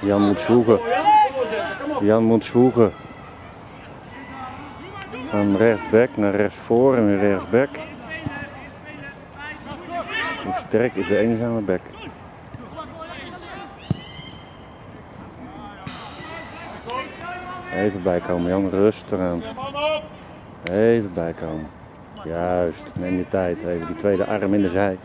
Jan moet zwoegen. Jan moet zwoegen. Van rechtsback naar rechtsvoor en weer rechtsback. Hoe sterk is de eenzame back? Even bijkomen Jan, rustig aan. Even bijkomen. Juist, neem je tijd. Even die tweede arm in de zij.